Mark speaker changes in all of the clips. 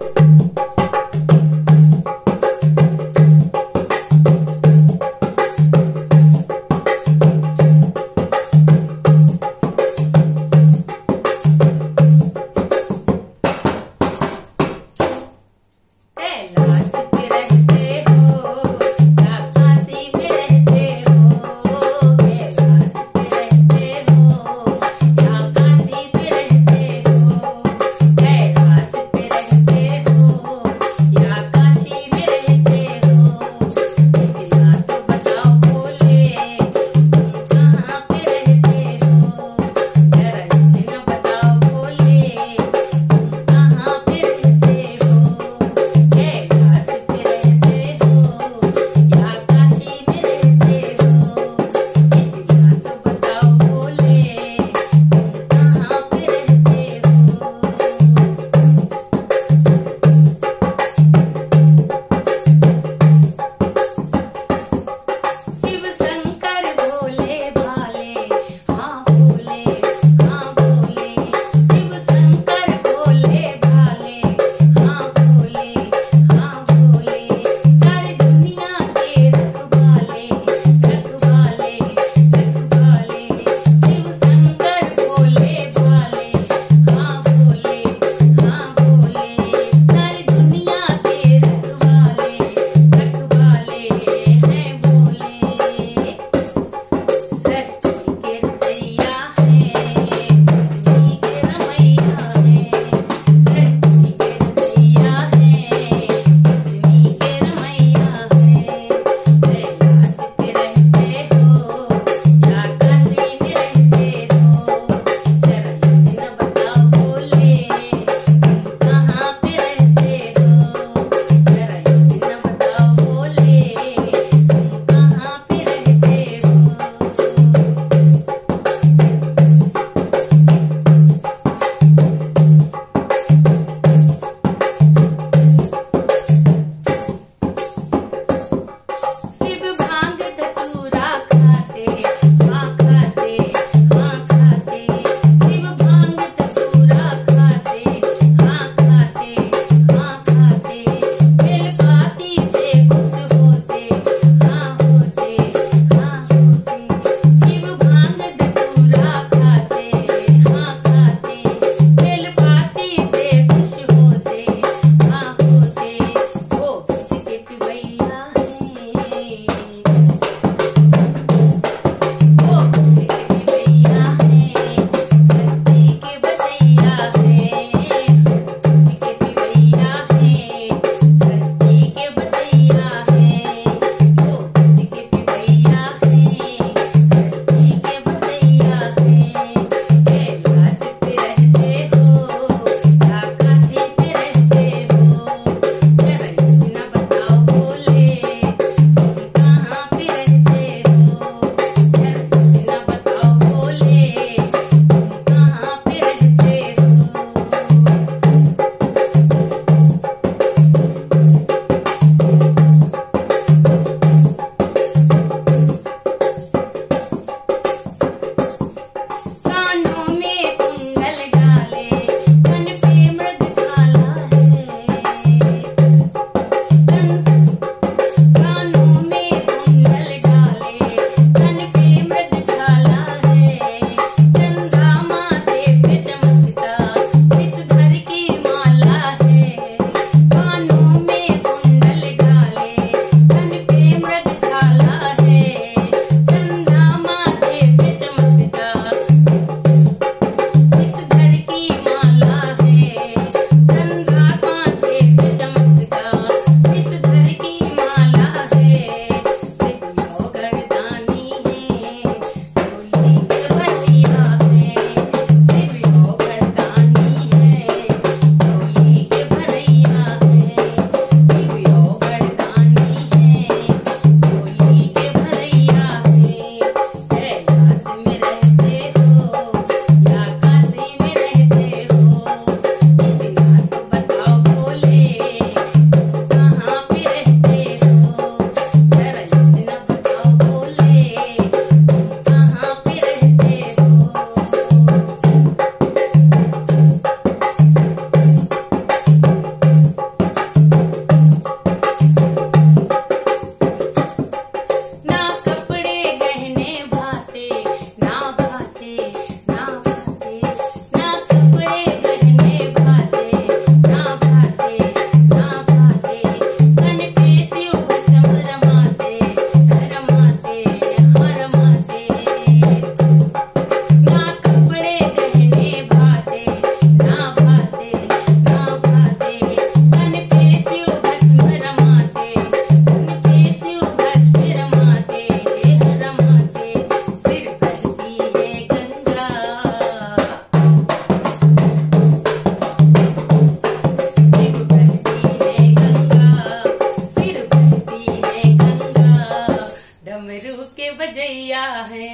Speaker 1: Thank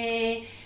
Speaker 1: Namaste.